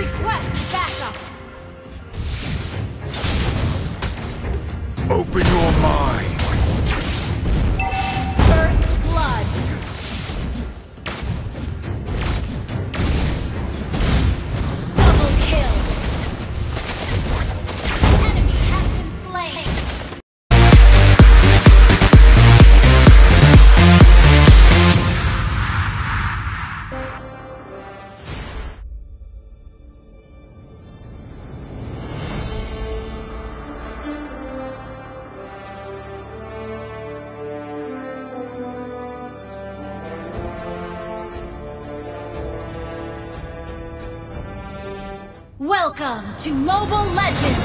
Request backup. Open your mind. Welcome to Mobile Legends!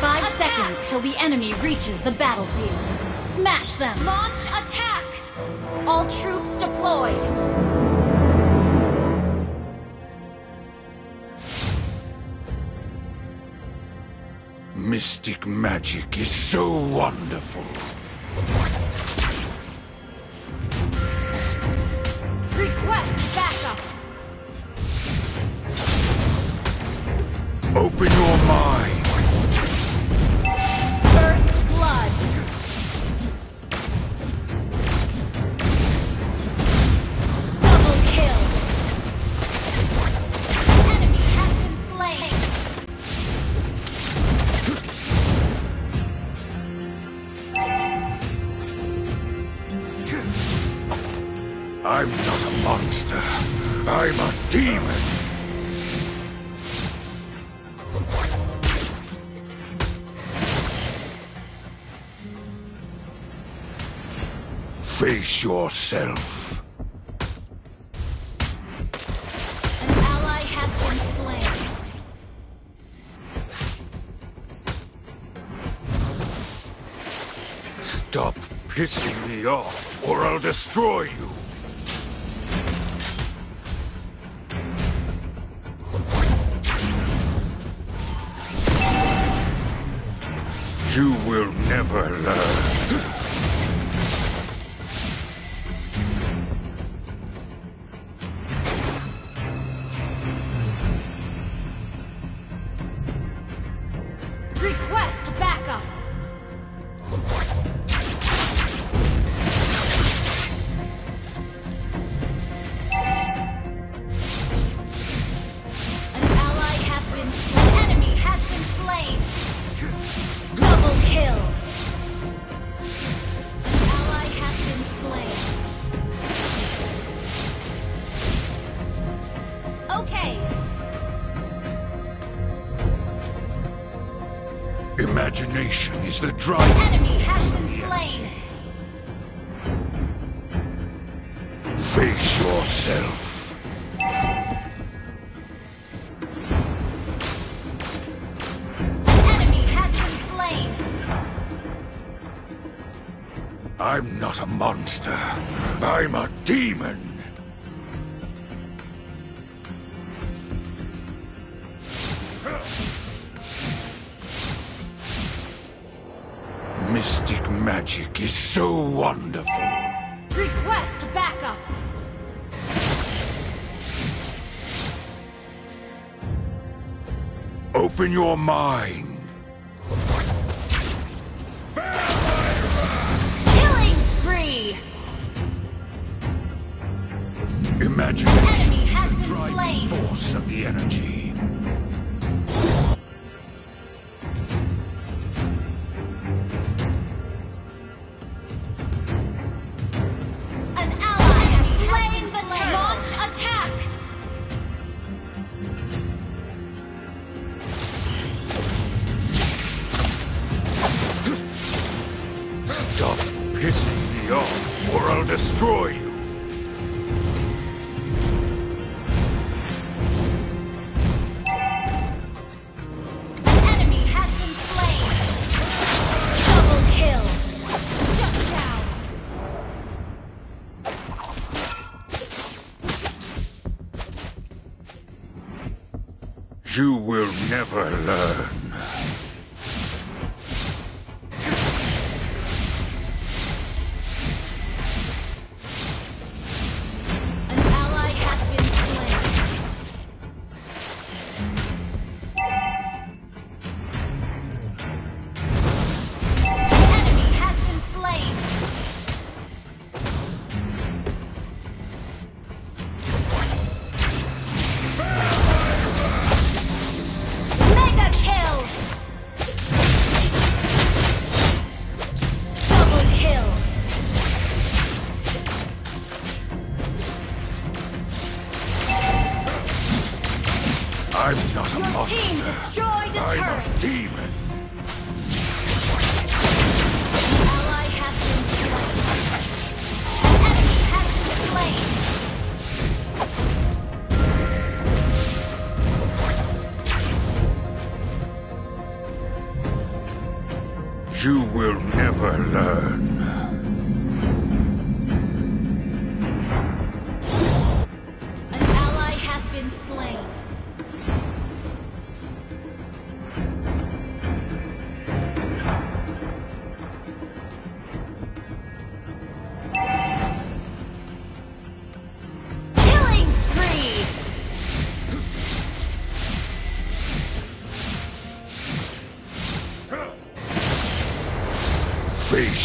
Five seconds till the enemy reaches the battlefield. Smash them! Launch attack! All troops deployed! Mystic magic is so wonderful. Open your mind. Yourself. An ally has been slain. Stop pissing me off, or I'll destroy you. You will never learn. Imagination is the driving Enemy has been slain. Face yourself. Enemy has been slain. I'm not a monster. I'm a demon. Mystic magic is so wonderful. Request backup. Open your mind. Killing spree. Imagination Enemy has is the driving slain. force of the energy. You will never learn.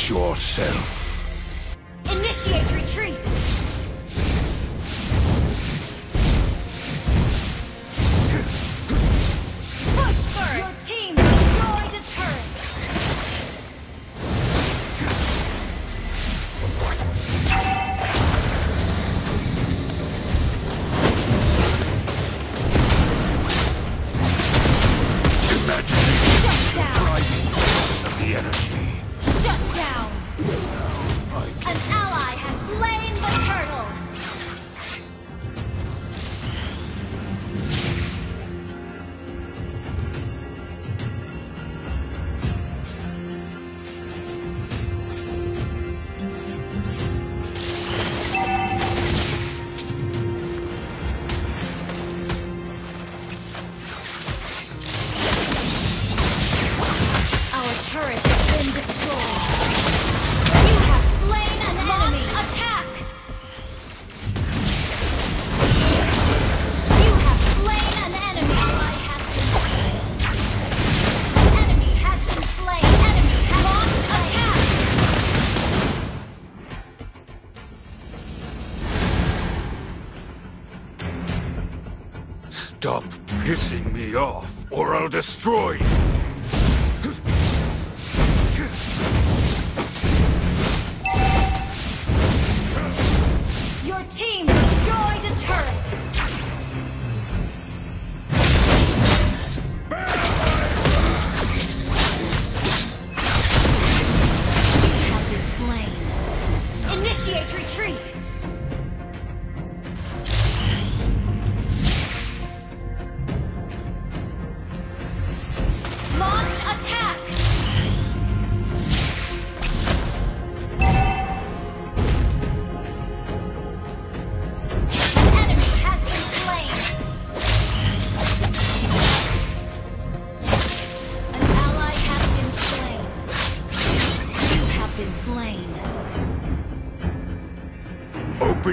yourself. Initiate retreat! Destroyed. destroy you.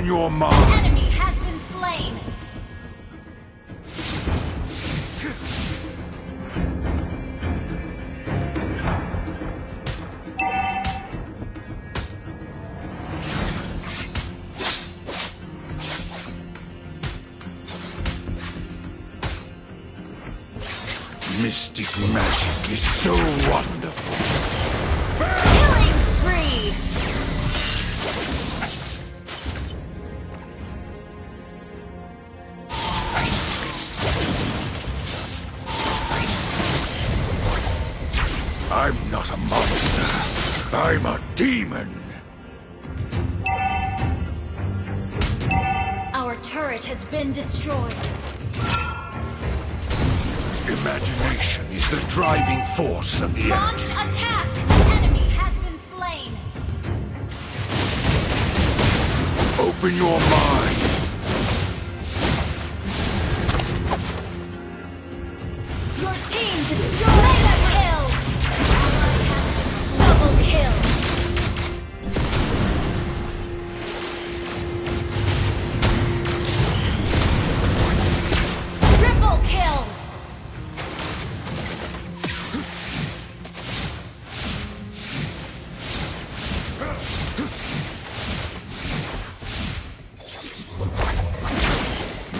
your mind. The enemy has been slain. Mystic magic is so wonderful. turret has been destroyed. Imagination is the driving force of the Launch enemy. attack! Enemy has been slain. Open your mind.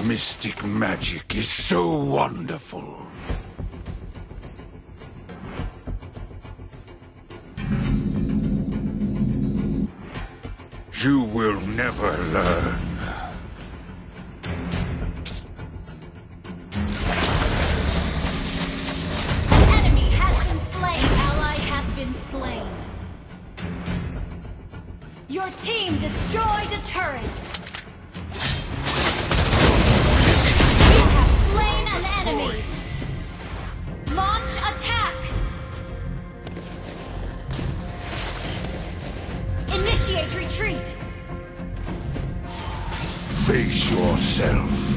mystic magic is so wonderful. You will never learn. retreat! Face yourself.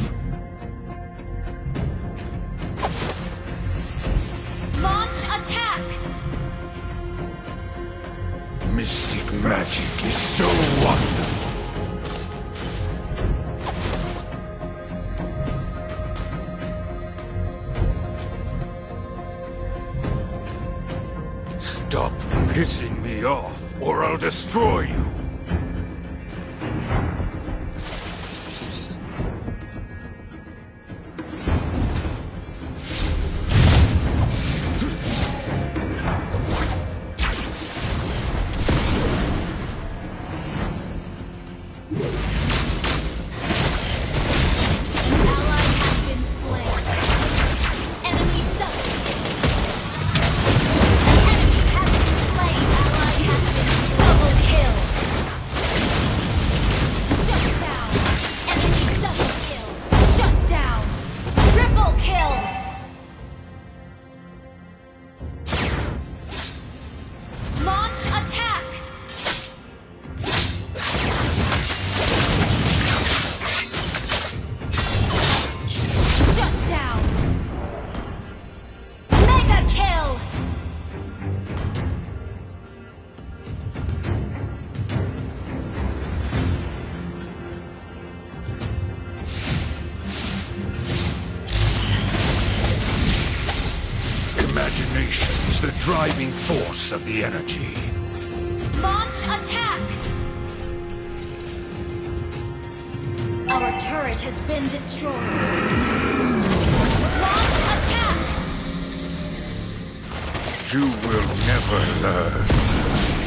the energy. Launch attack! Our turret has been destroyed. Launch attack! You will never learn.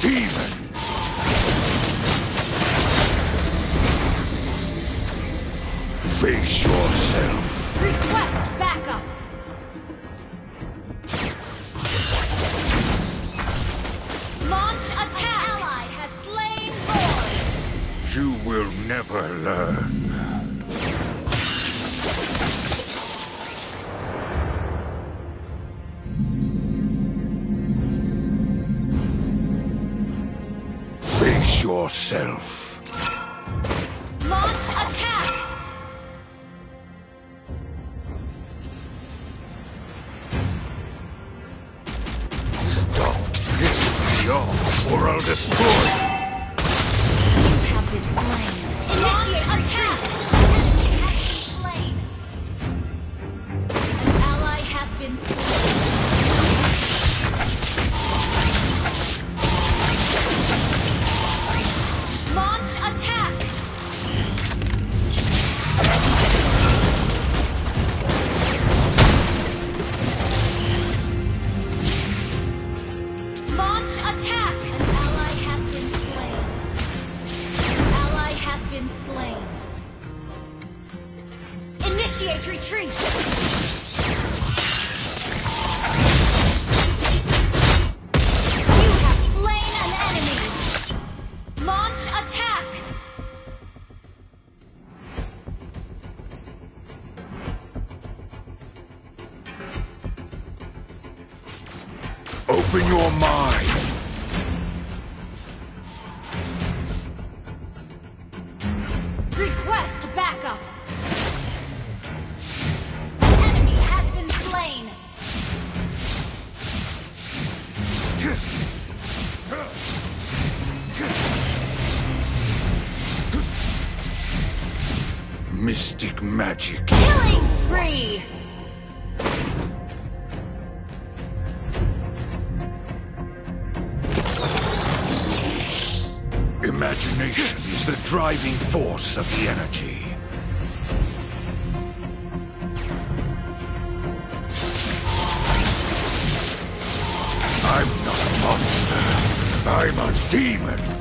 demon! Face yourself. Request backup. Launch attack. Ally has slain You will never learn. yourself. Launch attack! Stop this, or I'll destroy you. Initiate retreat! Mystic magic. Killing spree! Imagination is the driving force of the energy. I'm not a monster. I'm a demon.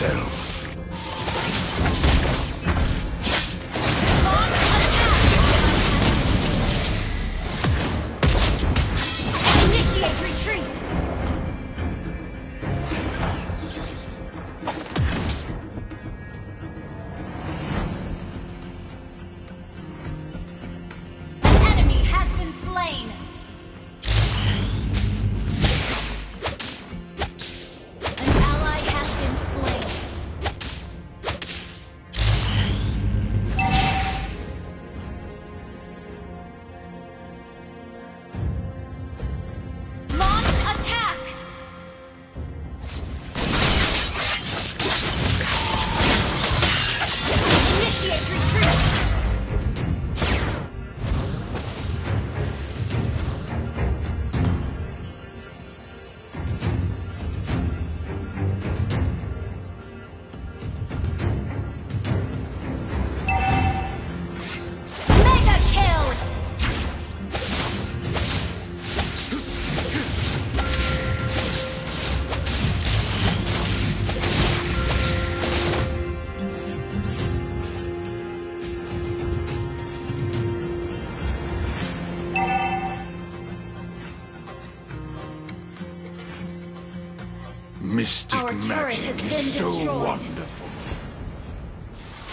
Yourself. Mystic Our magic has been is so destroyed. wonderful.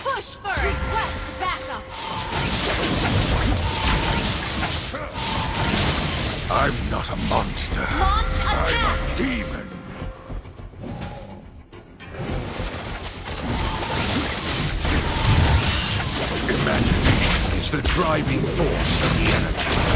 Push first! Request backup! I'm not a monster. Launch I'm attack! a demon. Imagination is the driving force of the energy.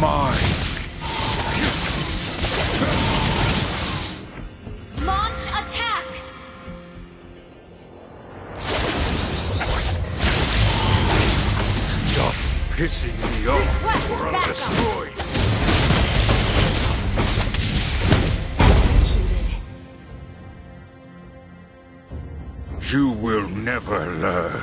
Mind. Launch attack! Stop pissing me off, Request or I'll backup. destroy you. You will never learn.